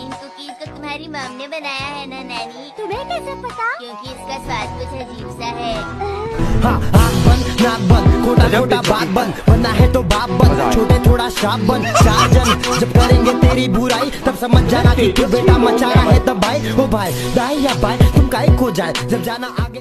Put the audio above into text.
इन cookies को तुम्हारी mom ने बनाया है ना नानी? तुम्हें कैसे पता? क्योंकि इसका स्वाद कुछ अजीब सा है। हाँ, नाक बंद, खोटा खोटा बात बंद बनना है तो बाप बंद छोटे थोड़ा शाप बन साजन जब करेंगे तेरी बुराई तब समझ जाना कि तू बेटा मचा रहा है तब भाई ओ भाई दाई या भाई तुम काई को जाए? जब जाना आगे